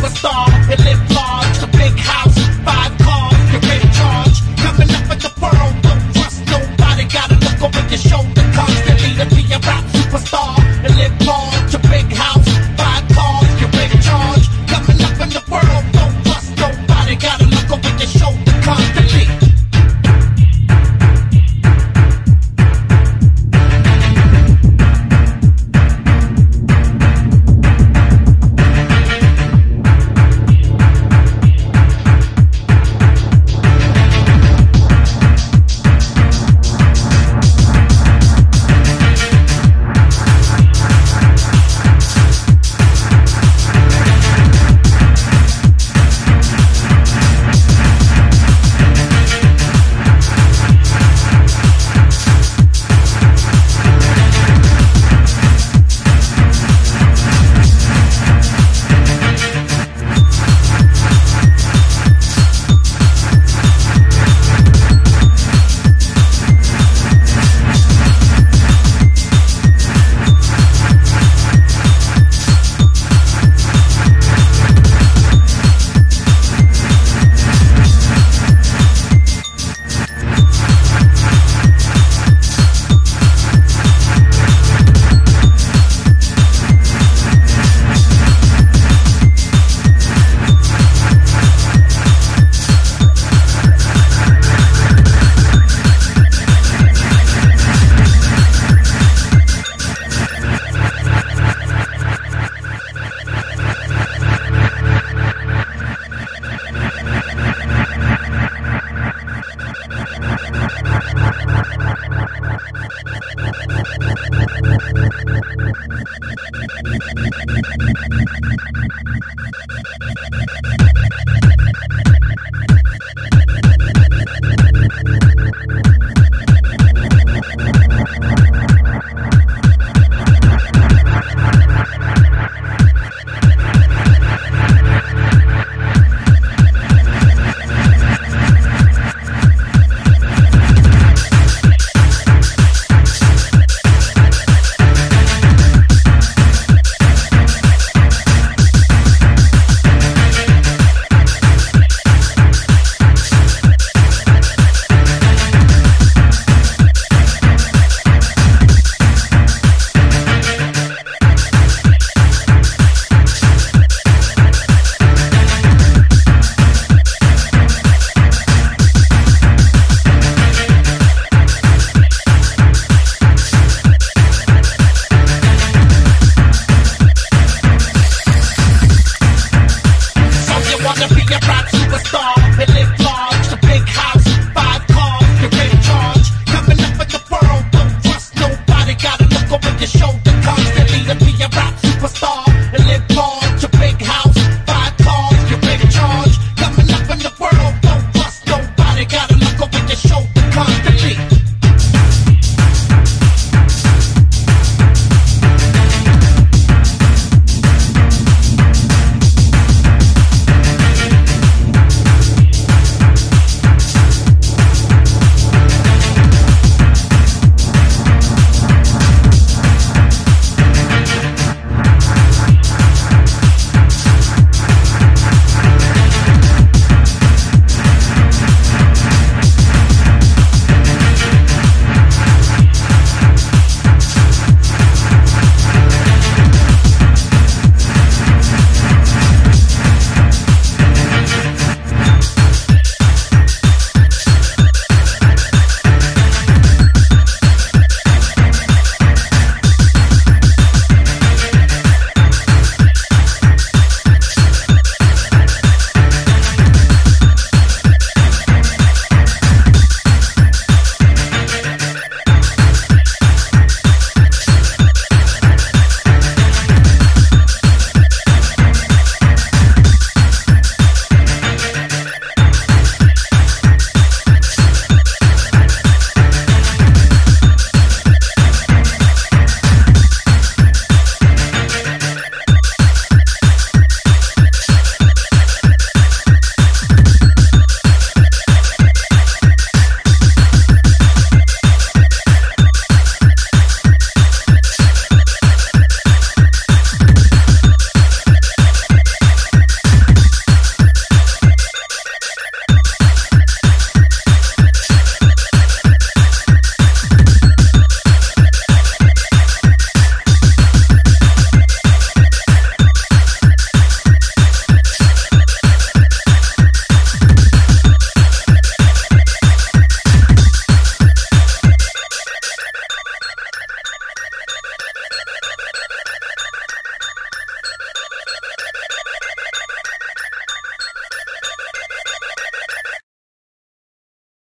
superstar and live your crotch.